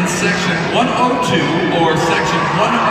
in section 102 or section 102.